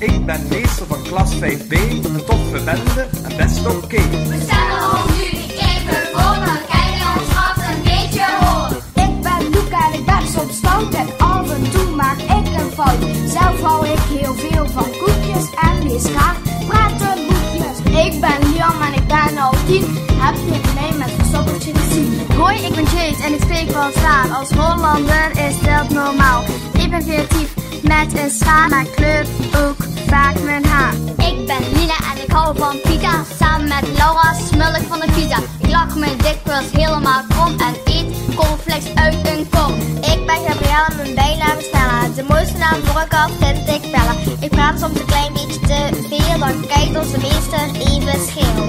Ik ben meester van klas 5B, een toffe bende en best oké. We stellen ons nu even voor, dan kan je ons gat een beetje horen. Ik ben Luca en ik ben soms stout en af en toe maak ik een fout. Zelf hou ik heel veel van koekjes en lees graag pratenboekjes. Ik ben Liam en ik ben al tien. Heb je mee met verstoppertje gezien? Hoi, ik ben Jade en ik spreek wel staan. Als Hollander is dat normaal. Ik ben creatief met een schaar, maar kleur ook vaak mijn haar. Ik ben Lina en ik hou van pizza. Samen met Laura smul ik van de pizza. Ik lach me dikwijls helemaal krom en eet cornflakes uit een kom. Ik ben Gabrielle en mijn bijnaam is Bella. De mooiste naam voor een kat vind ik Bella. Ik praat soms een klein beetje te veel, dan kijkt onze meester even scheel.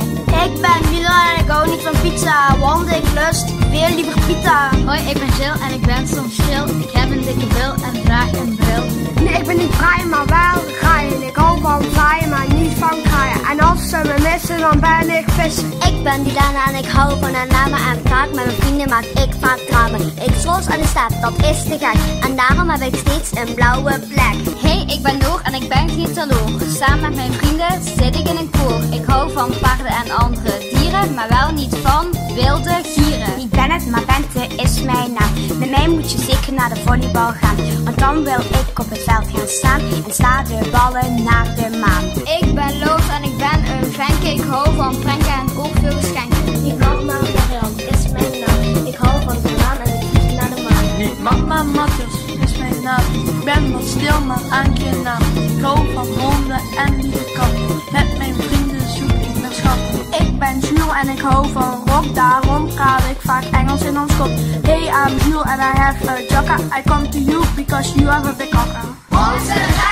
Ik ben Mila en ik hou niet van pizza, want ik lust veel liever pizza. Hoi, ik ben Jill en ik ben soms chill. Ik heb een dikke bil en En als ze me missen, dan ben ik vissen. Ik ben Dilana en ik hou van haar namen en vaak met mijn vrienden maak ik vaak dramen. Ik trots aan de stad, dat is te gek. En daarom heb ik steeds een blauwe plek. Hey, ik ben Noor en ik ben Gietaloor. Samen met mijn vrienden zit ik in een koor. Ik hou van paarden en andere dieren, maar wel niet van wilde gieren. Ik ben het, maar Bente is mijn naam. Met mij moet je zeker naar de volleybal gaan. Want dan wil ik op het veld gaan staan en sla de ballen naar de maan. Ik ben Loos hou van pranken en ook veel geschenken. Ik mag maar Marian is mijn naam. Ik hou van de maan en ik vlieg naar de maan. Niet Mama Matters is mijn naam. Ik ben wat stil, maar aangenaam. Ik hou van honden en lieve katten. Met mijn vrienden zoek ik naar schatten. Ik ben Jules en ik hou van rock, daarom praat ik vaak Engels in ons kop. Hey, I'm Jules and I have a jocka. I come to you because you have a big cocker. Onze rap